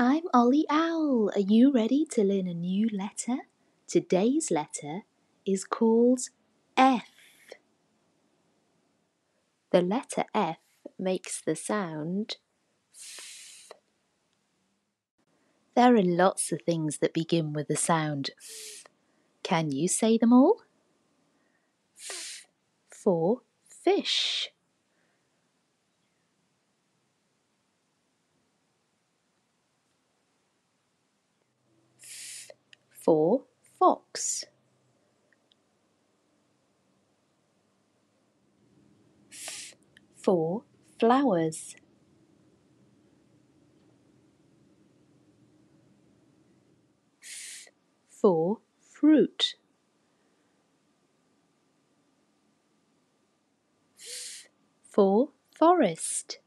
I'm Ollie Owl. Are you ready to learn a new letter? Today's letter is called F. The letter F makes the sound F. There are lots of things that begin with the sound F. Can you say them all? F for fish. For fox. F for flowers. F for fruit. F for forest.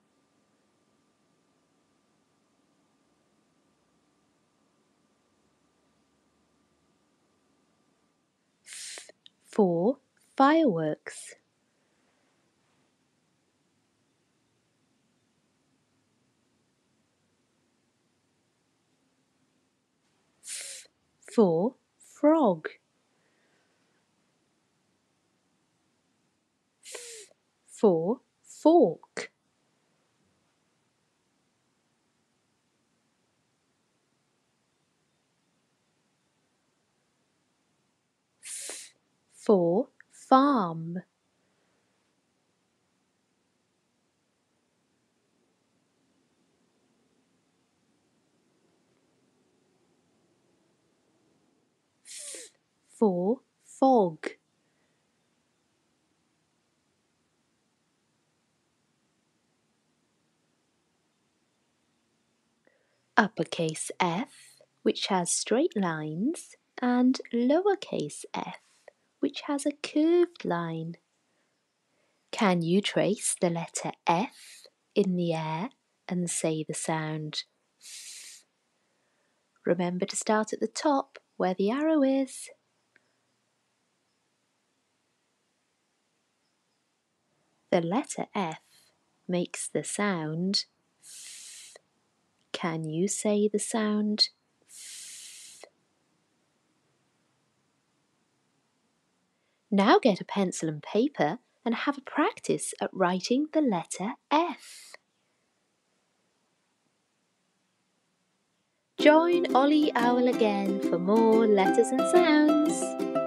For fireworks. F for frog. F for fork. For farm. F for fog. Uppercase F, which has straight lines, and lowercase f, which has a curved line. Can you trace the letter F in the air and say the sound F? Remember to start at the top where the arrow is. The letter F makes the sound F. Can you say the sound Now get a pencil and paper and have a practice at writing the letter F. Join Ollie Owl again for more letters and sounds.